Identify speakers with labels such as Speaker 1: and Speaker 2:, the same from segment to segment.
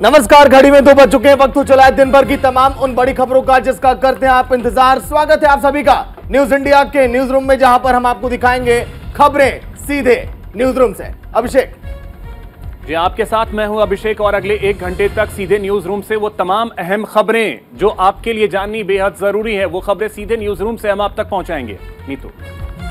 Speaker 1: नमस्कार, घड़ी में दो बज चुके हैं, वक्त हो चला है दिन भर की तमाम उन बड़ी खबरों का जिसका करते हैं आप इंतज़ार। स्वागत है आप सभी का न्यूज़ इंडिया के न्यूज़ रूम में, जहाँ पर हम आपको दिखाएँगे खबरें सीधे न्यूज़ रूम से। अभिषेक।
Speaker 2: जी, आपके साथ मैं हूँ अभिषेक और अगले एक घंटे तक सीधे न्यूज़ रूम से वो तमाम अहम खबरें जो आपके लिए जाननी बेहद ज़रूरी है, वो खबरें सीधे न्यूज़ रूम से हम आप तक पहुंचाएँगे। नीतू।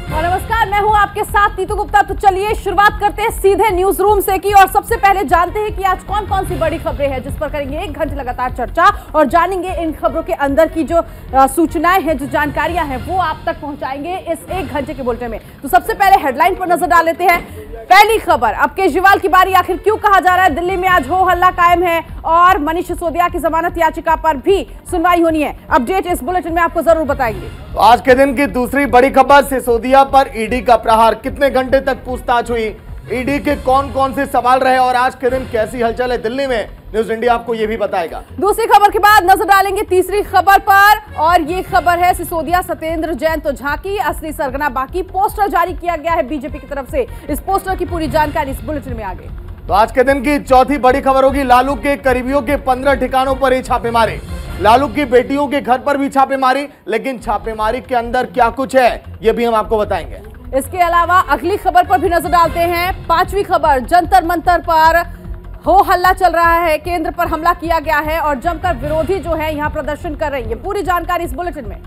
Speaker 3: और नमस्कार, मैं हूँ आपके साथ नीतू गुप्ता। तो चलिए शुरुआत करते हैं सीधे न्यूज़ रूम से की। और सबसे पहले जानते हैं कि आज कौन कौन सी बड़ी खबरें हैं जिस पर करेंगे एक घंटे लगातार चर्चा और जानेंगे इन खबरों के अंदर की जो सूचनाएँ हैं, जो जानकारियाँ हैं, वो आप तक पहुंचाएँगे इस एक घंटे के बुलेटिन में। तो सबसे पहले हेडलाइन पर नज़र डाल लेते हैं। पहली खबर, अब केजरीवाल की बारी, आखिर क्यों कहा जा रहा है? दिल्ली में आज हो हल्ला कायम है और मनीष सिसोदिया की जमानत याचिका पर भी सुनवाई होनी है। अपडेट इस बुलेटिन में आपको ज़रूर बताएँगे।
Speaker 1: आज के दिन की दूसरी बड़ी खबर, सिसोदिया पर ईडी का प्रहार, कितने घंटे तक पूछताछ हुई? ईडी के कौन कौन से सवाल रहे और आज के दिन कैसी हलचल है दिल्ली में? न्यूज़ इंडिया आपको ये भी बताएगा।
Speaker 3: दूसरी खबर के बाद नज़र डालेंगे तीसरी खबर पर और ये खबर है सिसोदिया सत्येंद्र जैन तो झांकी असली सरगना बाकी पोस्टर जारी किया गया है बीजेपी की तरफ़ से। इस पोस्टर की पूरी जानकारी इस बुलेटिन में आगे।
Speaker 1: तो आज के दिन की चौथी बड़ी खबर होगी लालू के करीबियों के पंद्रह ठिकानों पर ही छापेमारी। लालू की बेटियों के घर पर भी छापेमारी लेकिन छापेमारी के अंदर क्या कुछ है ये भी हम आपको बताएँगे।
Speaker 3: इसके अलावा अगली खबर पर भी नज़र डालते हैं। पांचवी खबर, जंतर मंतर पर हो हल्ला चल रहा है। केंद्र पर हमला किया गया है और जमकर विरोधी जो है, यहाँ प्रदर्शन कर रही है। पूरी जानकारी इस बुलेटिन में।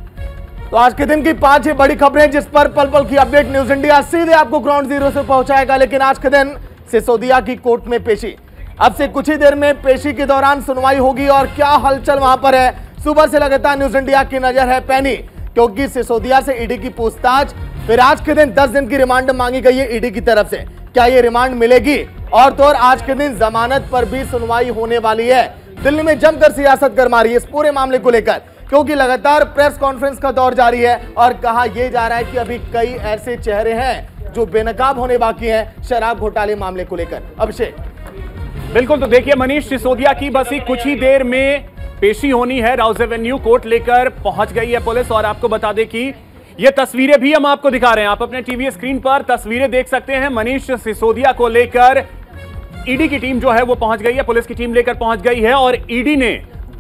Speaker 1: तो आज के दिन की पाँच ही बड़ी खबरें, जिस पर पल पल की अपडेट न्यूज़ इंडिया सीधे आपको ग्राउंड ज़ीरो से पहुंचाएगा, लेकिन आज के दिन सिसोदिया की कोर्ट में पेशी। अब से कुछ ही देर में पेशी के दौरान सुनवाई होगी और क्या हलचल वहाँ पर है, सुबह से लगातार न्यूज़ इंडिया की नज़र है पैनी, क्योंकि सिसोदिया से ईडी की पूछताछ फिर आज के दिन 10 दिन की रिमांड मांगी गई है ईडी की तरफ़ से। क्या ये रिमांड मिलेगी? और तो और आज के दिन जमानत पर भी सुनवाई होने वाली है। दिल्ली में जमकर सियासत गरमा रही है इस पूरे मामले को लेकर, क्योंकि लगातार प्रेस कॉन्फ्रेंस का दौर जारी है और कहा यह जा रहा है कि अभी कई ऐसे चेहरे हैं जो बेनकाब होने बाकी हैं शराब घोटाले मामले को लेकर। अभिषेक।
Speaker 2: बिल्कुल तो देखिए मनीष, सिसोदिया की बस ही कुछ ही देर में पेशी होनी है। राउज एवेन्यू कोर्ट लेकर पहुँच गई है पुलिस और आपको बता दें कि ये तस्वीरें भी हम आपको दिखा रहे हैं। आप अपने टीवी स्क्रीन पर तस्वीरें देख सकते हैं। मनीष सिसोदिया को लेकर ईडी की टीम जो है वो पहुँच गई है, पुलिस की टीम लेकर पहुँच गई है और ईडी ने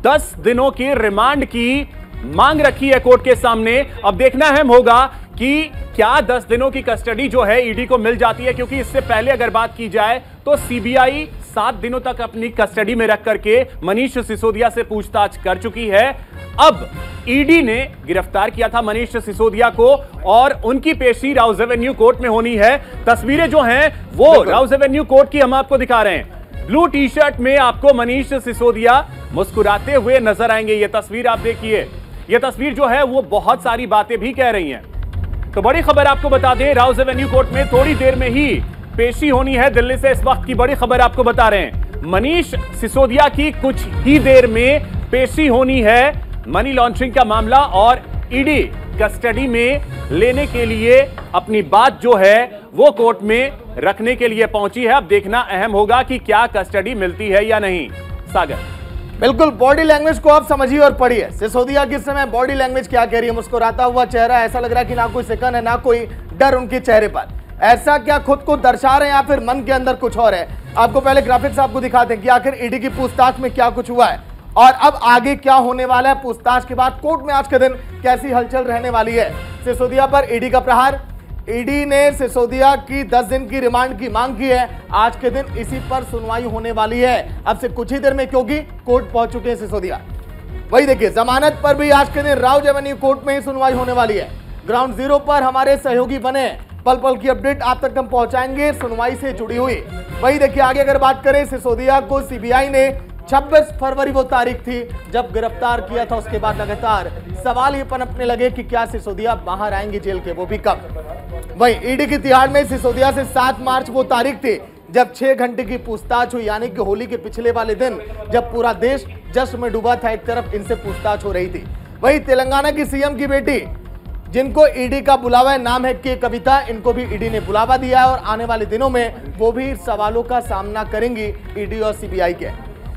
Speaker 2: 10 दिनों के रिमांड की मांग रखी है कोर्ट के सामने। अब देखना अहम होगा कि क्या 10 दिनों की कस्टडी जो है ईडी को मिल जाती है? क्योंकि इससे पहले अगर बात की जाए तो सीबीआई सात दिनों तक अपनी कस्टडी में रख करके मनीष सिसोदिया से पूछताछ कर चुकी है। अब ईडी ने गिरफ़्तार किया था मनीष सिसोदिया को और उनकी पेशी राउज एवेन्यू कोर्ट में होनी है। तस्वीरें जो हैं वो राउज एवेन्यू कोर्ट की हम आपको दिखा रहे हैं। ब्लू टी शर्ट में आपको मनीष सिसोदिया मुस्कुराते हुए नज़र आएँगे। ये तस्वीर आप देखिए। ये तस्वीर जो है वो बहुत सारी बातें भी कह रही हैं। तो बड़ी खबर आपको बता दें राउज एवेन्यू कोर्ट में थोड़ी देर में ही पेशी होनी है दिल्ली से इस वक्त की बड़ी खबर आपको बता रहे हैं। मनीष सिसोदिया की कुछ ही देर में पेशी होनी है। मनी लॉन्ड्रिंग का मामला और ईडी कस्टडी में लेने के लिए अपनी बात जो है, वो कोर्ट में रखने के लिए पहुँची है। अब देखना अहम होगा कि क्या कस्टडी मिलती है या नहीं। सागर।
Speaker 1: बिल्कुल बॉडी लैंग्वेज को आप समझिए और पढ़िए। सिसोदिया, किस समय बॉडी लैंग्वेज क्या कह रही है? मुस्कुराता हुआ चेहरा, ऐसा लग रहा है कि ना कोई सिकन है, ना कोई डर उनके चेहरे पर। ऐसा क्या खुद को दर्शा रहे हैं या फिर मन के अंदर कुछ और है? आपको पहले ग्राफिक्स आपको दिखाते हैं कि आखिर ईडी की पूछताछ में क्या कुछ हुआ है? और अब आगे क्या होने वाला है? पूछताछ के बाद कोर्ट में आज के दिन कैसी हलचल रहने वाली है? सिसोदिया पर ईडी का प्रहार ईडी ने सिसोदिया की 10 दिन की रिमांड की मांग की है। आज के दिन इसी पर सुनवाई होने वाली है। अब से कुछ ही देर में क्योंकि कोर्ट पहुँच चुके हैं सिसोदिया। वही देखिए, जमानत पर भी आज के दिन राउज एवेन्यू कोर्ट में ही सुनवाई होने वाली है। ग्राउंड ज़ीरो पर हमारे सहयोगी बने। पल पल की अपडेट आप तक हम पहुंचाएँगे। सुनवाई से जुड़ी हुई। वही देखिए, आगे अगर बात करें, सिसोदिया को सीबीआई ने 26 फरवरी वो तारीख थी, जब गिरफ़्तार किया था। उसके बाद लगातार सवाल ये पनपने लगे कि क्या सिसोदिया बाहर आएँगे जेल के? वो भी कब? वही ईडी की तिहाड़ में सिसोदिया से 7 मार्च वो तारीख थी, जब छह घंटे की पूछताछ हुई, यानी कि होली के पिछले वाले दिन, जब पूरा देश जश्न में डूबा था, एक तरफ़ इनसे पूछताछ हो रही थी। वही तेलंगाना की सीएम की बेटी, जिनको ईडी का बुलावा है, नाम है के कविता, इनको भी ईडी ने बुलावा दिया है, और आने वाले दिनों में वो भी सवालों का सामना करेंगी ईडी और सीबीआई के।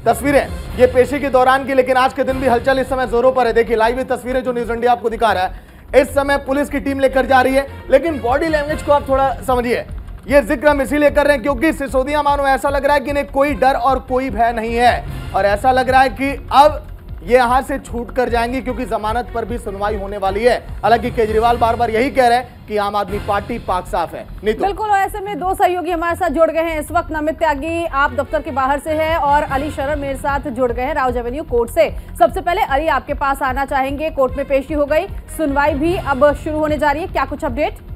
Speaker 1: तस्वीरें, ये पेशी के दौरान की, लेकिन आज के दिन भी हलचल इस समय जोरों पर है। देखिए, लाइव ये तस्वीरें जो न्यूज़ इंडिया आपको दिखा रहा है। इस समय पुलिस की टीम लेकर जा रही है, लेकिन बॉडी लैंग्वेज को आप थोड़ा समझिए। ये ज़िक्र हम इसीलिए कर रहे हैं क्योंकि सिसोदिया मानो ऐसा लग रहा है कि इन्हें कोई डर और कोई भय नहीं है। और ऐसा लग रहा है कि अब ये यहाँ से छूट कर जाएँगी क्योंकि जमानत पर भी सुनवाई होने वाली है। हालाँकि केजरीवाल बार बार यही कह रहे हैं कि आम आदमी पार्टी पाक साफ़ है। नहीं तो
Speaker 3: बिल्कुल ऐसे में दो सहयोगी हमारे साथ जुड़ गए हैं। इस वक्त नमित त्यागी आप दफ्तर के बाहर से हैं और अली शरण मेरे साथ जुड़ गए हैं राउज एवेन्यू कोर्ट से। सबसे पहले अली, आपके पास आना चाहेंगे। कोर्ट में पेशी हो गई। सुनवाई भी अब शुरू होने जा रही है। क्या कुछ अपडेट?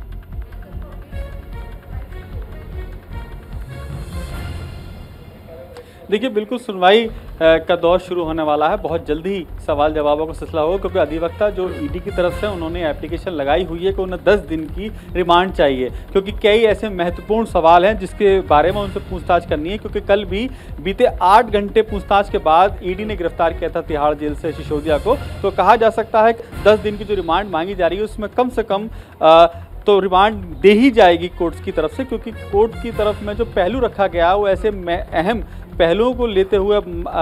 Speaker 4: देखिए, बिल्कुल सुनवाई का दौर शुरू होने वाला है। बहुत जल्दी ही सवाल जवाबों का सिलसिला होगा, क्योंकि अधिवक्ता जो ईडी की तरफ़ से उन्होंने एप्लीकेशन लगाई हुई है कि उन्हें 10 दिन की रिमांड चाहिए। क्योंकि कई ऐसे महत्वपूर्ण सवाल हैं जिसके बारे में उनसे पूछताछ करनी है, क्योंकि कल भी बीते आठ घंटे पूछताछ के बाद ईडी ने गिरफ़्तार किया था तिहाड़ जेल से सिसोदिया को। तो कहा जा सकता है दस दिन की जो रिमांड मांगी जा रही है, उसमें कम से कम तो रिमांड दे ही जाएगी कोर्ट्स की तरफ़ से, क्योंकि कोर्ट की तरफ़ में जो पहलू रखा गया, वो ऐसे अहम पहलुओं को लेते हुए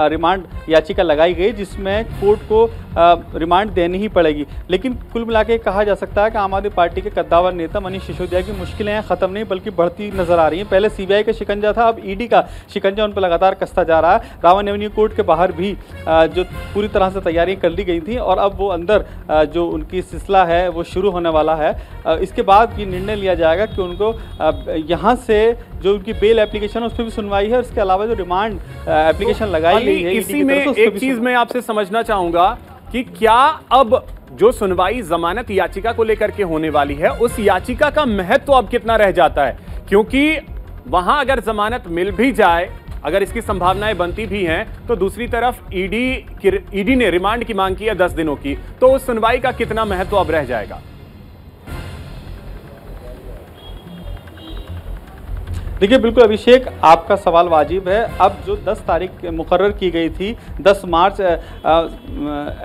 Speaker 4: रिमांड याचिका लगाई गई जिसमें कोर्ट को रिमांड देनी ही पड़ेगी। लेकिन कुल मिला के कहा जा सकता है कि आम आदमी पार्टी के कद्दावर नेता मनीष सिसोदिया की मुश्किलें हैं ख़त्म नहीं बल्कि बढ़ती नज़र आ रही हैं। पहले सीबीआई का शिकंजा था अब ईडी का शिकंजा उन पर लगातार कसता जा रहा है। रावण एवेन्यू कोर्ट के बाहर भी जो पूरी तरह से तैयारियाँ कर ली गई थी और अब वो अंदर जो उनकी सिलसिला है वो शुरू होने वाला है। इसके बाद ये निर्णय लिया जाएगा कि उनको यहाँ से जो उनकी बेल एप्लीकेशन है उस पर भी सुनवाई है इसके अलावा जो रिमांड एप्लीकेशन लगाई गई है
Speaker 2: इसी में एक चीज़ मैं आपसे समझना चाहूँगा कि क्या अब जो सुनवाई जमानत याचिका को लेकर के होने वाली है, उस याचिका का महत्व अब कितना रह जाता है? क्योंकि वहाँ अगर जमानत मिल भी जाए, अगर इसकी संभावनाएँ बनती भी हैं तो दूसरी तरफ़ ईडी ईडी ने रिमांड की मांग की है दस दिनों की तो उस सुनवाई का कितना महत्व अब रह जाएगा?
Speaker 4: देखिए, बिल्कुल अभिषेक, आपका सवाल वाजिब है। अब जो 10 तारीख मुकर की गई थी 10 मार्च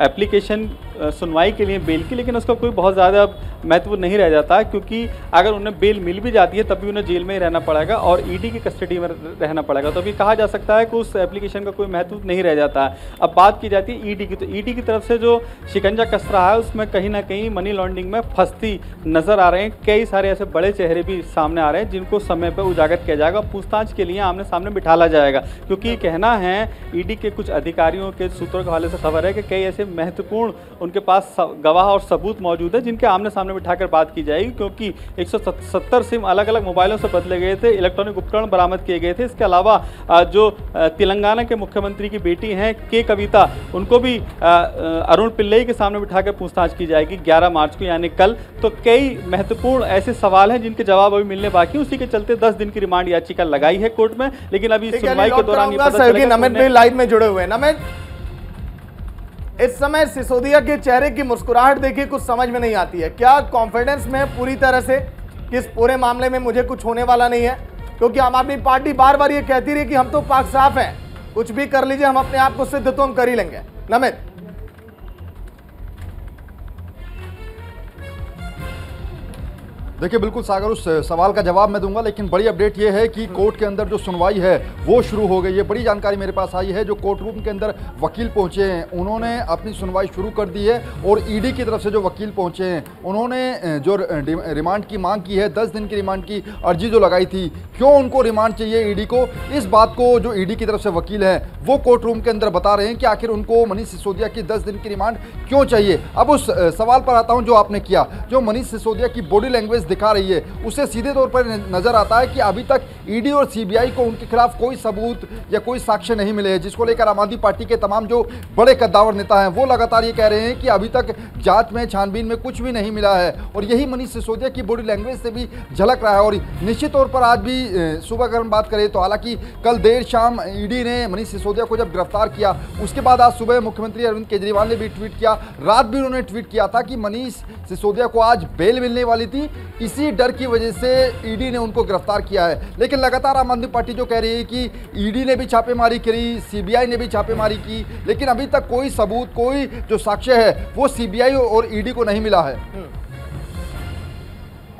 Speaker 4: एप्लीकेशन सुनवाई के लिए बेल की, लेकिन उसका कोई बहुत ज़्यादा महत्व नहीं रह जाता, क्योंकि अगर उन्हें बेल मिल भी जाती है तब भी उन्हें जेल में ही रहना पड़ेगा और ईडी की कस्टडी में रहना पड़ेगा। तो अभी कहा जा सकता है कि उस एप्लीकेशन का कोई महत्व नहीं रह जाता। अब बात की जाती है ईडी की तो ईडी की तरफ़ से जो शिकंजा कस रहा है, उसमें कहीं ना कहीं मनी लॉन्ड्रिंग में फंसती नज़र आ रहे हैं। कई सारे ऐसे बड़े चेहरे भी सामने आ रहे हैं, जिनको समय पर उजागर किया जाएगा पूछताछ के लिए आमने सामने बिठाला जाएगा। क्योंकि कहना है ईडी के कुछ अधिकारियों के सूत्रों के हवाले से खबर है कि कई ऐसे महत्वपूर्ण उनके पास गवाह और सबूत मौजूद है, जिनके आमने सामने बिठाकर बात की जाएगी, क्योंकि 170 सिम अलग अलग मोबाइलों से बदले गए थे, इलेक्ट्रॉनिक उपकरण बरामद किए गए थे। इसके अलावा जो तेलंगाना के मुख्यमंत्री की बेटी हैं, के कविता, उनको भी अरुण पिल्लई के सामने बिठाकर पूछताछ की जाएगी 11 मार्च को, यानी कल। तो कई महत्वपूर्ण ऐसे सवाल हैं, जिनके जवाब अभी मिलने बाकी उसी के चलते 10 दिन की रिमांड याचिका लगाई है कोर्ट में लेकिन अभी सुनवाई के दौरान
Speaker 1: नमित भी लाइव में जुड़े हुए हैं। नमित इस समय सिसोदिया के चेहरे की मुस्कुराहट देखिए कुछ समझ में नहीं आती है। क्या कॉन्फिडेंस में पूरी तरह से कि इस पूरे मामले में मुझे कुछ होने वाला नहीं है? क्योंकि आम आदमी पार्टी बार बार ये कहती रही कि हम तो पाक साफ़ हैं। कुछ भी कर लीजिए हम अपने आप को सिद्ध तो हम कर ही लेंगे। नमित।
Speaker 5: देखिए, बिल्कुल सागर, उस सवाल का जवाब मैं दूँगा, लेकिन बड़ी अपडेट ये है कि कोर्ट के अंदर जो सुनवाई है, वो शुरू हो गई है। बड़ी जानकारी मेरे पास आई है, जो कोर्ट रूम के अंदर वकील पहुँचे हैं, उन्होंने अपनी सुनवाई शुरू कर दी है और ईडी की तरफ़ से जो वकील पहुँचे हैं, उन्होंने जो रिमांड की मांग की है, दस दिन की रिमांड की अर्जी जो लगाई थी, क्यों उनको रिमांड चाहिए ईडी को? इस बात को जो ईडी की तरफ़ से वकील हैं, वो कोर्ट रूम के अंदर बता रहे हैं कि आखिर उनको मनीष सिसोदिया की दस दिन की रिमांड क्यों चाहिए? अब उस सवाल पर आता हूँ, जो आपने किया, जो मनीष सिसोदिया की बॉडी लैंग्वेज दिखा रही है। उससे सीधे तौर पर नज़र आता है कि अभी तक ईडी और सीबीआई को उनके खिलाफ कोई सबूत या कोई साक्ष्य नहीं मिले हैं, जिसको लेकर आम आदमी पार्टी के तमाम जो बड़े कद्दावर नेता हैं, वो लगातार ये कह रहे हैं कि अभी तक जाँच में, छानबीन में कुछ भी नहीं मिला है। और यही मनीष सिसोदिया की बॉडी लैंग्वेज से भी झलक रहा है। और निश्चित तौर पर आज भी सुबह अगर हम बात करें तो हालाँकि कल देर शाम ईडी ने मनीष सिसोदिया को जब गिरफ़्तार किया, उसके बाद आज सुबह मुख्यमंत्री अरविंद केजरीवाल ने भी ट्वीट किया। रात भी उन्होंने ट्वीट किया था कि मनीष सिसोदिया को आज बेल मिलने वाली थी। इसी डर की वजह से ईडी ने उनको गिरफ़्तार किया है। लेकिन लगातार आम आदमी पार्टी जो कह रही है कि ईडी ने भी छापेमारी करी सीबीआई ने भी छापेमारी की, लेकिन अभी तक कोई सबूत, कोई जो साक्ष्य है, वो सीबीआई और ईडी को नहीं मिला है।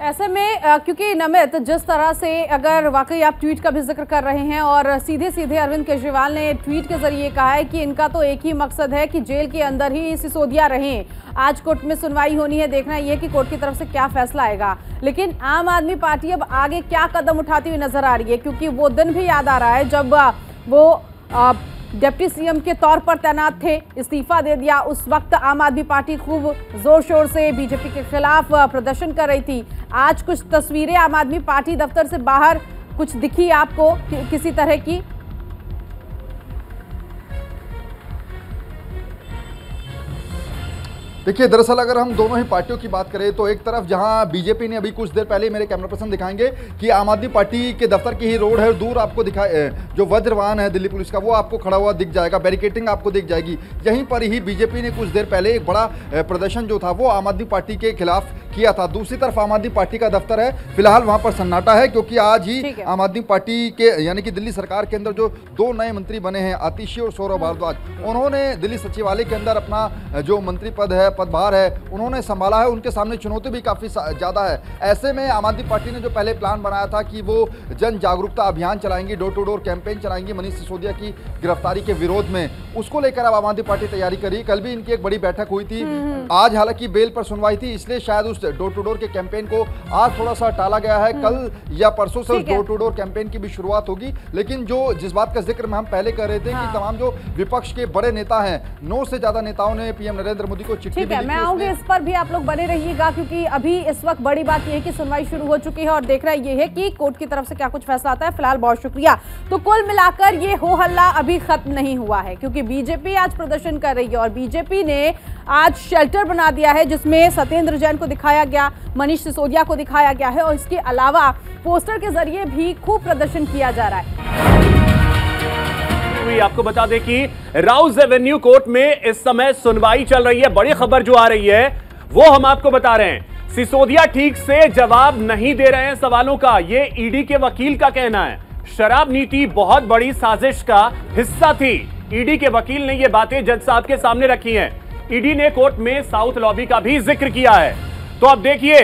Speaker 3: ऐसे में क्योंकि नमित जिस तरह से अगर वाकई आप ट्वीट का भी ज़िक्र कर रहे हैं और सीधे सीधे अरविंद केजरीवाल ने ट्वीट के ज़रिए कहा है कि इनका तो एक ही मकसद है कि जेल के अंदर ही सिसोदिया रहें। आज कोर्ट में सुनवाई होनी है देखना ये कि कोर्ट की तरफ़ से क्या फैसला आएगा। लेकिन आम आदमी पार्टी अब आगे क्या कदम उठाती हुई नज़र आ रही है? क्योंकि वो दिन भी याद आ रहा है जब वो अ, डिप्टी सीएम के तौर पर तैनात थे। इस्तीफा दे दिया उस वक्त आम आदमी पार्टी खूब ज़ोर शोर से बीजेपी के खिलाफ प्रदर्शन कर रही थी। आज कुछ तस्वीरें आम आदमी पार्टी दफ्तर से बाहर कुछ दिखी आपको कि, किसी तरह की।
Speaker 5: देखिए दरअसल अगर हम दोनों ही पार्टियों की बात करें तो एक तरफ़ जहाँ बीजेपी ने अभी कुछ देर पहले मेरे कैमरा पर्सन दिखाएँगे कि आम आदमी पार्टी के दफ्तर की ही रोड है दूर आपको दिखाए जो वज्रवाहन है दिल्ली पुलिस का वो आपको खड़ा हुआ दिख जाएगा बैरिकेटिंग आपको दिख जाएगी। यहीं पर ही बीजेपी ने कुछ देर पहले एक बड़ा प्रदर्शन जो था वो आम आदमी पार्टी के खिलाफ किया था। दूसरी तरफ़ आम आदमी पार्टी का दफ्तर है फ़िलहाल वहाँ पर सन्नाटा है क्योंकि आज ही। आम आदमी पार्टी के यानी कि दिल्ली सरकार के अंदर जो दो नए मंत्री बने हैं आतिशी और सौरभ भारद्वाज उन्होंने दिल्ली सचिवालय के अंदर अपना जो मंत्री पद है पदभार है उन्होंने संभाला है उनके सामने चुनौती भी काफ़ी ज़्यादा है। ऐसे में आम आदमी पार्टी ने जो पहले प्लान बनाया था कि वो जन जागरूकता अभियान चलाएँगी डोर टू डोर कैंपेन चलाएँगी मनीष सिसोदिया की गिरफ्तारी के विरोध में उसको लेकर अब आम आदमी पार्टी तैयारी करी। कल भी इनकी एक बड़ी बैठक हुई थी। आज हालाँकि बेल पर सुनवाई थी इसलिए शायद उस डोर टू डोर के कैंपेन को आज थोड़ा सा टाला गया है। कल या परसों से
Speaker 3: है।
Speaker 5: डोर टू डोर कैंपेन की भी शुरुआत होगी। लेकिन जो जिस बात का ज़िक्र में हम पहले कर रहे थे
Speaker 3: हाँ।
Speaker 5: कि तमाम जो विपक्ष के बड़े नेता हैं नौ से ज़्यादा नेताओं ने पीएम नरेंद्र मोदी को चिट्ठी
Speaker 3: ठीक है मैं आऊँगी इस पर भी आप लोग बने रहिएगा क्योंकि अभी इस वक्त बड़ी बात यह है कि सुनवाई शुरू हो चुकी है और देख देखना ये है कि कोर्ट की तरफ़ से क्या कुछ फैसला आता है। फ़िलहाल बहुत शुक्रिया। तो कुल मिलाकर ये हो हल्ला अभी खत्म नहीं हुआ है क्योंकि बीजेपी आज प्रदर्शन कर रही है और बीजेपी ने आज शेल्टर बना दिया है जिसमें सत्येंद्र जैन को दिखाया गया मनीष सिसोदिया को दिखाया गया है और इसके अलावा पोस्टर के ज़रिए भी खूब प्रदर्शन किया जा रहा है।
Speaker 2: हुई, आपको बता दें कि राउज एवेन्यू कोर्ट में इस समय सुनवाई चल रही है। बड़ी खबर जो आ रही है, वो हम आपको बता रहे हैं। सिसोदिया ठीक से जवाब नहीं दे रहे हैं सवालों का। ये ईडी के वकील का कहना है। शराब नीति बहुत बड़ी साजिश का हिस्सा थी। ईडी के वकील ने ये बातें जज साहब के सामने रखी हैं। ईडी ने कोर्ट में साउथ लॉबी का भी ज़िक्र किया है। तो अब देखिए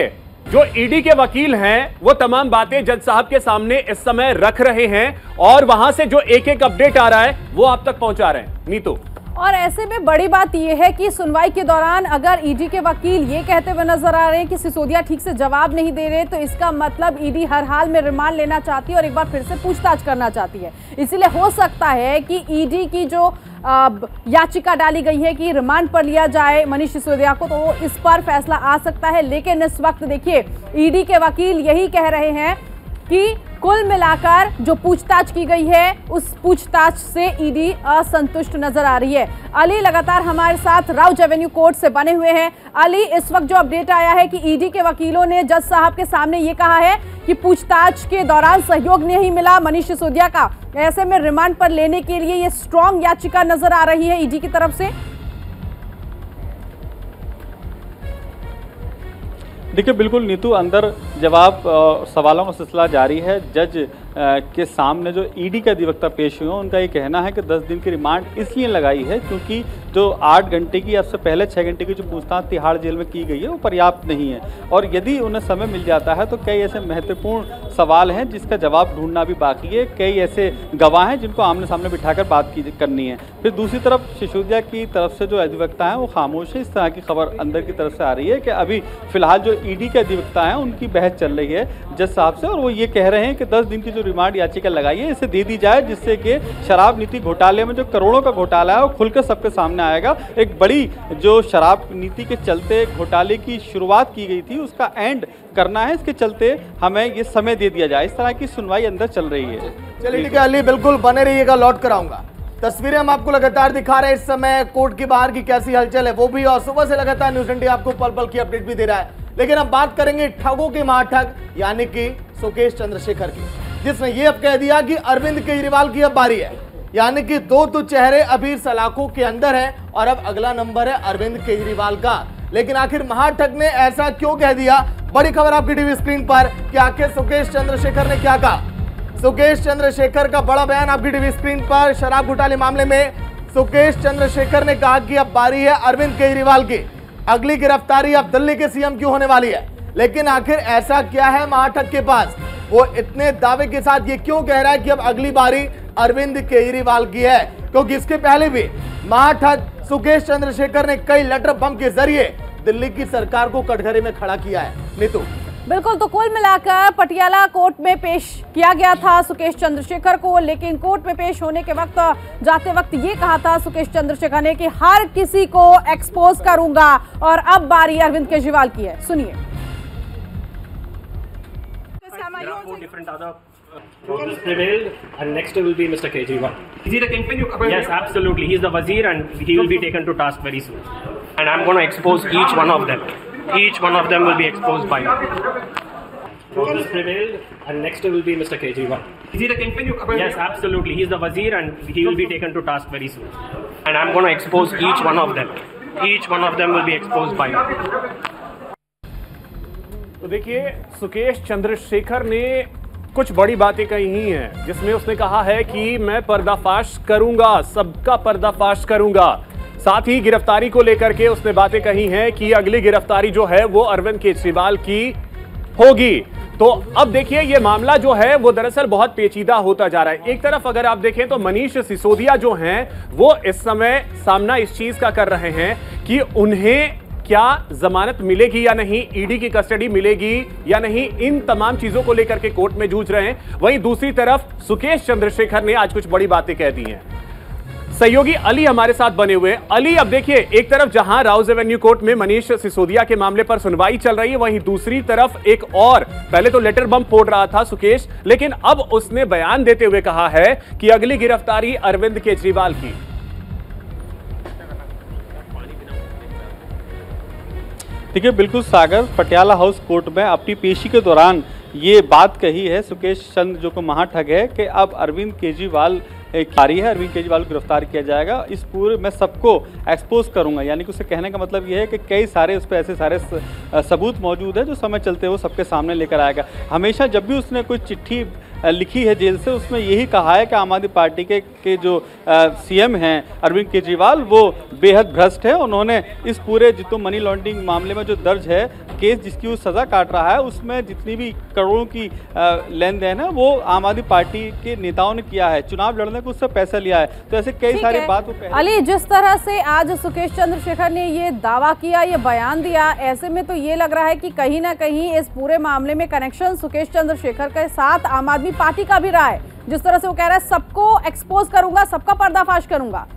Speaker 2: जो ईडी के वकील हैं, वो तमाम बातें जज साहब के सामने इस समय रख रहे हैं और वहाँ से जो एक एक अपडेट आ रहा है, वो आप तक पहुँचा रहे हैं। नीतू।
Speaker 3: और ऐसे में बड़ी बात यह है कि सुनवाई के दौरान अगर ईडी के वकील ये कहते हुए नज़र आ रहे हैं कि सिसोदिया ठीक से जवाब नहीं दे रहे तो इसका मतलब ईडी हर हाल में रिमांड लेना चाहती है और एक बार फिर से पूछताछ करना चाहती है। इसीलिए हो सकता है कि ईडी की जो याचिका डाली गई है कि रिमांड पर लिया जाए मनीष सिसोदिया को तो इस पर फैसला आ सकता है। लेकिन इस वक्त देखिए ईडी के वकील यही कह रहे हैं कि कुल मिलाकर जो पूछताछ की गई है, उस पूछताछ से ईडी असंतुष्ट नज़र आ रही है। अली लगातार हमारे साथ राउज एवेन्यू कोर्ट से बने हुए हैं। अली, इस वक्त जो अपडेट आया है कि ईडी के वकीलों ने जज साहब के सामने ये कहा है कि पूछताछ के दौरान सहयोग नहीं मिला मनीष सिसोदिया का। ऐसे में रिमांड पर लेने के लिए ये स्ट्रॉन्ग याचिका नज़र आ रही है ईडी की तरफ़ से।
Speaker 4: देखिए बिल्कुल नीतू अंदर जवाब सवालों का सिलसिला जारी है। जज के सामने जो ईडी के अधिवक्ता पेश हुए हैं, उनका ये कहना है कि 10 दिन की रिमांड इसलिए लगाई है क्योंकि जो 8 घंटे की या पहले 6 घंटे की जो पूछताछ तिहाड़ जेल में की गई है, वो पर्याप्त नहीं है। और यदि उन्हें समय मिल जाता है तो कई ऐसे महत्वपूर्ण सवाल हैं जिसका जवाब ढूंढना भी बाकी है। कई ऐसे गवाह हैं जिनको आमने सामने बिठाकर बात की करनी है। फिर दूसरी तरफ़ सिसोदिया की तरफ़ से जो अधिवक्ता हैं, वो खामोश है। इस तरह की खबर अंदर की तरफ़ से आ रही है कि अभी फ़िलहाल जो ईडी के अधिवक्ता हैं, उनकी बहस चल रही है जज साहब से और वो ये कह रहे हैं कि 10 दिन की जो रिमांड याचिका लगाई है इसे दे दी जाए, जिससे कि शराब नीति घोटाले में जो करोड़ों का घोटाला है, वो खुलकर सबके सामने आएगा। एक बड़ी जो शराब नीति के चलते घोटाले की शुरुआत की गई थी, उसका एंड करना है। इसके चलते हमें ये समय दे दिया जाए। इस तरह की सुनवाई अंदर चल रही है।
Speaker 1: चलिए, ठीक है, अली, बिल्कुल बने रहिएगा, लौट कराऊँगा तस्वीरें हम आपको लगातार दिखा रहे हैं। इस समय कोर्ट के बाहर की कैसी हलचल है, वो भी, और सुबह से लगातार न्यूज़ इंडिया आपको पल पल की अपडेट भी दे रहा है। लेकिन अब बात करेंगे ठगों के महाठग, यानी कि सुकेश चंद्रशेखर की। जिसने ये अब कह दिया कि अरविंद केजरीवाल की अब बारी है। यानी कि दो तो चेहरे अभी सलाखों के अंदर हैं और अब अगला नंबर है अरविंद केजरीवाल का। लेकिन आखिर महाठग ने ऐसा क्यों कह दिया? बड़ी खबर आपकी टीवी स्क्रीन पर कि आखिर सुकेश चंद्रशेखर ने क्या कहा? सुकेश चंद्रशेखर का बड़ा बयान आपकी टीवी स्क्रीन पर शराब घोटाले मामले में। सुकेश चंद्रशेखर ने कहा कि अब बारी है अरविंद केजरीवाल की। अगली गिरफ्तारी अब दिल्ली के सीएम की होने वाली है। लेकिन आखिर ऐसा क्या है महाठग के पास? वो इतने दावे के साथ ये क्यों कह रहा है कि अब अगली बारी अरविंद केजरीवाल की है? क्योंकि इसके पहले भी महाठग सुकेश चंद्रशेखर ने कई लेटर बम के ज़रिए दिल्ली की सरकार को कटघरे में खड़ा किया है। नीतू।
Speaker 3: बिल्कुल तो कुल मिलाकर पटियाला कोर्ट में पेश किया गया था सुकेश चंद्रशेखर को, लेकिन कोर्ट में पेश होने के वक्त, जाते वक्त ये कहा था सुकेश चंद्रशेखर ने कि हर किसी को एक्सपोज करूँगा, और अब बारी अरविंद केजरीवाल की है। सुनिए।
Speaker 6: Four different other uh, process prevailed, and next will be Mr. Kejriwal. Is he the kingpin? Yes, absolutely. He's the wazir, and he will be taken to task very soon. And I'm going to expose each one of them. Each one of them will be exposed by me. Process prevailed, and next will be Mr. Kejriwal. Is he the kingpin? Yes, absolutely. He's the wazir, and he will be taken to task very soon. And I'm going to expose each one of them. Each one of them will be exposed by me.
Speaker 2: तो देखिए, सुकेश चंद्रशेखर ने कुछ बड़ी बातें कही ही हैं, जिसमें उसने कहा है कि मैं पर्दाफाश करूँगा, सबका पर्दाफाश करूँगा। साथ ही गिरफ्तारी को लेकर के उसने बातें कही हैं कि अगली गिरफ्तारी जो है, वो अरविंद केजरीवाल की होगी। तो अब देखिए, ये मामला जो है, वो दरअसल बहुत पेचीदा होता जा रहा है। एक तरफ़ अगर आप देखें तो मनीष सिसोदिया जो हैं, वो इस समय सामना इस चीज़ का कर रहे हैं कि उन्हें क्या जमानत मिलेगी या नहीं ईडी की कस्टडी मिलेगी या नहीं, इन तमाम चीज़ों को लेकर के कोर्ट में जूझ रहे हैं। वहीं दूसरी तरफ़, सुकेश चंद्रशेखर ने आज कुछ बड़ी बातें कह दी हैं। सहयोगी अली हमारे साथ बने हुए अली, अब देखिए, एक तरफ़ जहाँ राउज एवेन्यू कोर्ट में मनीष सिसोदिया के मामले पर सुनवाई चल रही है, वहीं दूसरी तरफ़ एक और, पहले तो लेटर बम फोड़ रहा था सुकेश, लेकिन अब उसने बयान देते हुए कहा है कि अगली गिरफ्तारी अरविंद केजरीवाल की।
Speaker 4: देखिए, बिल्कुल सागर, पटियाला हाउस कोर्ट में अपनी पेशी के दौरान ये बात कही है सुकेश चंद्र जो को महाठग है, कि अब अरविंद केजरीवाल कारी है, अरविंद केजरीवाल को गिरफ़्तार किया जाएगा। इस पूरे मैं सबको एक्सपोज करूँगा, यानी कि उससे कहने का मतलब ये है कि कई सारे उस पर ऐसे सारे सबूत मौजूद है जो समय चलते हुए सबके सामने लेकर आएगा। हमेशा जब भी उसने कोई चिट्ठी लिखी है जेल से। उसमें यही कहा है कि आम आदमी पार्टी के के जो सीएम हैं अरविंद केजरीवाल वो बेहद भ्रष्ट है। उन्होंने इस पूरे जितो मनी लॉन्ड्रिंग मामले में जो दर्ज है केस जिसकी वो सज़ा काट रहा है उसमें जितनी भी करोड़ों की लेन देन है वो आम आदमी पार्टी के नेताओं ने किया है। चुनाव लड़ने को उससे पैसा लिया है। तो ऐसे कई सारी बात
Speaker 3: अली जिस तरह से आज सुकेश चंद्रशेखर ने ये दावा किया ये बयान दिया ऐसे में तो ये लग रहा है कि कहीं ना कहीं इस पूरे मामले में कनेक्शन सुकेश चंद्रशेखर के साथ आम आदमी पार्टी का भी रहा है। जिस तरह से वो कह रहा है, सबको एक्सपोज करूँगा, सबका पर्दाफाश करूँगा।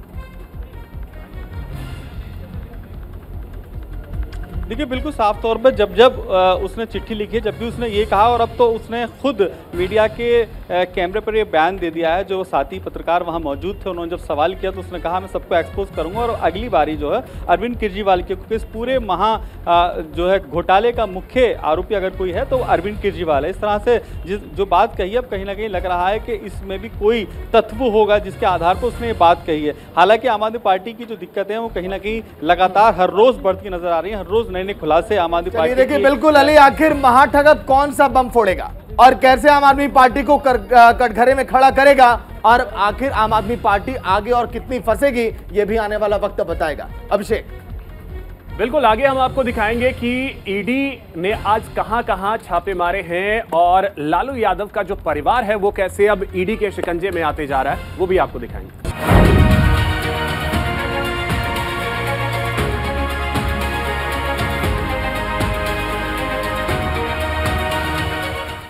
Speaker 4: देखिए, बिल्कुल साफ़ तौर पर जब जब उसने चिट्ठी लिखी जब भी उसने ये कहा और अब तो उसने खुद मीडिया के कैमरे पर ये बयान दे दिया है, जो साथी पत्रकार वहाँ मौजूद थे, उन्होंने जब सवाल किया तो उसने कहा, मैं सबको एक्सपोज करूँगा और अगली बारी जो है, अरविंद केजरीवाल के, क्योंकि इस पूरे महा जो है घोटाले का मुख्य आरोपी अगर कोई है तो अरविंद केजरीवाल है। इस तरह से जिस, जो बात कही अब कहीं ना कहीं लग रहा है कि इसमें भी कोई तत्व होगा जिसके आधार पर उसने ये बात कही है। हालाँकि आम आदमी पार्टी की जो दिक्कतें हैं, वो कहीं ना कहीं लगातार हर रोज बढ़ती नज़र आ रही है, हर रोज नए खुलासे आम आदमी पार्टी
Speaker 1: देखिए बिल्कुल अली आखिर महाठगत कौन सा बम फोड़ेगा? और कैसे आम आदमी पार्टी को कटघरे में खड़ा करेगा? और आखिर आम आदमी पार्टी आगे और कितनी फंसेगी ये भी आने वाला वक्त बताएगा। अभिषेक।
Speaker 2: बिल्कुल आगे हम आपको दिखाएँगे कि ईडी ने आज कहाँ कहाँ छापे मारे हैं और लालू यादव का जो परिवार है वो कैसे अब ईडी के शिकंजे में आते जा रहा है वो भी आपको दिखाएँगे।